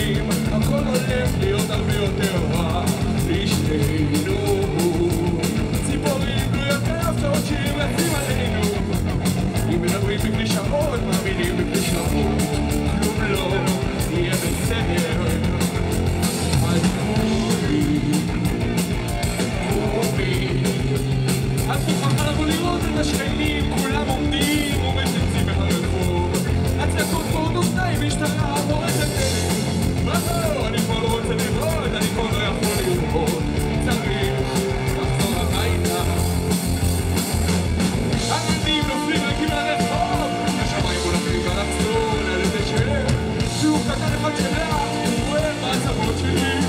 שנים הכל הולך להיות הרבה יותר רע. לשנינו ציפורים לא בלויות כנפות שמנסים עלינו. אם מדברים בקלישאות מאמינים בקלישאות Thank you.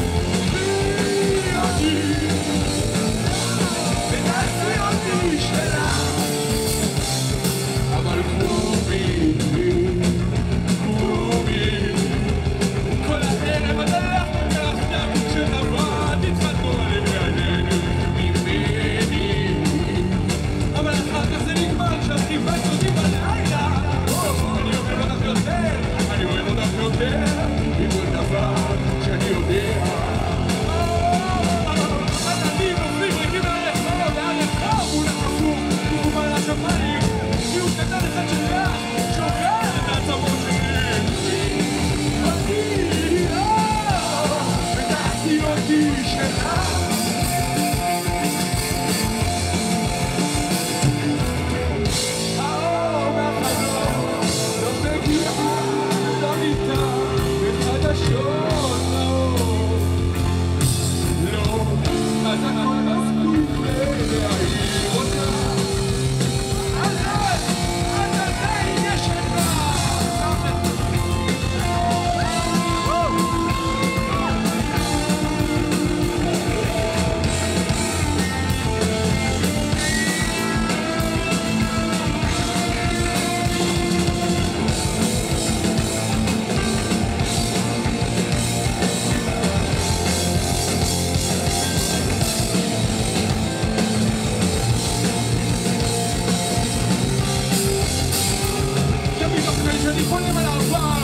Only put him